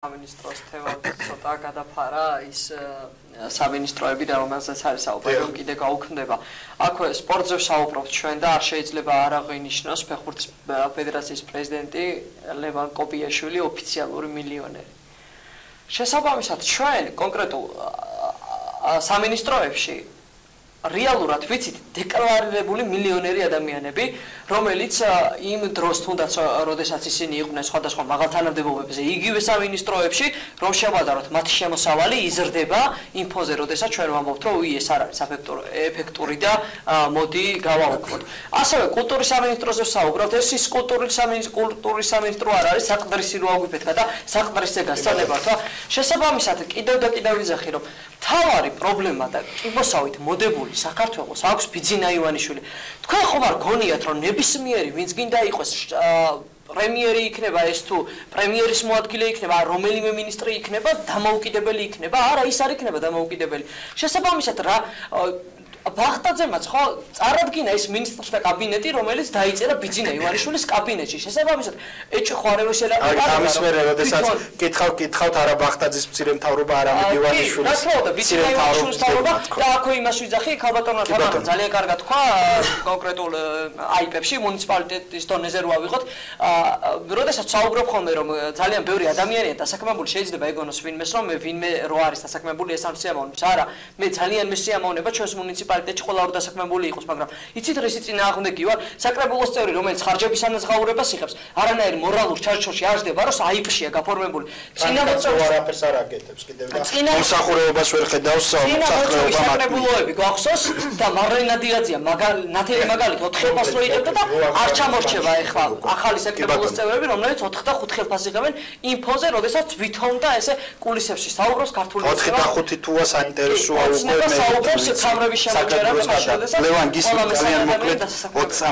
სამინისტროს თემა ცოტა გადაფარა ის სამინისტროები და რომელსაც არის საუბარი რომ კიდე გაუქმდება. აქვე სპორტზე საუბრობთ ჩვენ და არ შეიძლება არ აღინიშნოს ფეხბურთის ფედერაციის პრეზიდენტი ლევან კოპიაშვილი ოფიციალური მილიონერი. შესაბამისად ჩვენ კონკრეტულ სამინისტროებში რეალურად ვიცით დეკლარირებული მილიონერი ადამიანები, რომელიც იმ დროს თუნდაც როდესაც ისინი იყვნენ სხვადასხვა მაღალ თანამდებობებზე, იგივე სამინისტროებში, რომ შევადაროთ მათ შემოსავალი იზრდება იმ ფონზე, როდესაც ჩვენ ვამბობთ, რომ უი ეს არ არის ეფექტური და მოდი გავაუქმოთ. ასევე კულტურის სამინისტროზე ვსაუბრობთ, ეს ის კულტურის სამინისტრო კულტურის სამინისტრო არ არის, საყდრისი რო აგვიფეთქა და საყდრისზე გასწავლებათ, რა. შესაბამისად კიდევ და კიდევ ვიზახი, რომ თავარი პრობლემა და კიბოსავით მოდებული საქართველოს აქვს ბიძინა ივანიშვილი. თქვენ ხომ არ გონიათ რომ ნებისმიერი ვინც გინდა იყოს პრემიერი იქნება ეს თუ პრემიერის მოადგილე იქნება რომელიმე მინისტრი იქნება დამოუკიდებელი იქნება არა ის არ იქნება დამოუკიდებელი შესაბამისად რა ბახტაძემაც ხო წარადგინა ეს მინისტრთა კაბინეტი, რომელიც დაიწერა ბიძინა ივანიშვილის კაბინეტში. შესაბამისად, ეჭვი ხوارევაშელი არა. ამის მერე, როდესაც კითხავ კითხავთ არა ბახტაძის მცირე მთავრობა, არამედ ივანიშვილის. რა თქმა უნდა, ბიძინა ივანიშვილის მთავრობა და აქვე იმას ვიძახი, ქალბატონმა თამამ ძალიან კარგად თქვა კონკრეტულ აიპებში, მუნიციპალიტეტის დონეზე რო ავიღოთ, როდესაც საუბრობ ხოლმე რომ ძალიან ბევრი ადამიანია დასაქმებული, შეიძლება ეგონოს ვინმეს რომ ვინმე რო არის დასაქმებული ეს ამ სიამოვნებს. არა, მე ძალიან მესიამოვნება ჩვენს მუნიციპალიტეტს მუნიციპალიტეტში ყველა ორ დასაქმებული იყოს, მაგრამ იცით რა ისი წინააღმდეგი ვარ? საკრებულოს წევრი, რომელიც ხარჯების ანაზღაურებას იღებს, არანაირ მორალურ ჩარჩოში არ ჯდება, რომ აიპშია გაფორმებული. წინამორწმუნე არაფერს არ აკეთებს კიდევ და მოსახურეობას ვერ ხედავს საკრებულოები. საკრებულოები გახსოვს და მარლენა დიაძია მაგალი ნათელი მაგალითი 4 ხელფას რო იღებდა და არ ჩამორჩება ეხლა ახალი საკრებულოს წევრები, რომლებიც 4 და 5 ხელფას იღებენ იმ ფონზე, როდესაც თვითონ და ესე კულისებში საუბრობს ქართული 4 და 5 თუა საინტერესოა უკვე მე საუბრობს სამრების შემო ლევან გისმენთ ძალიან მოკლედ 20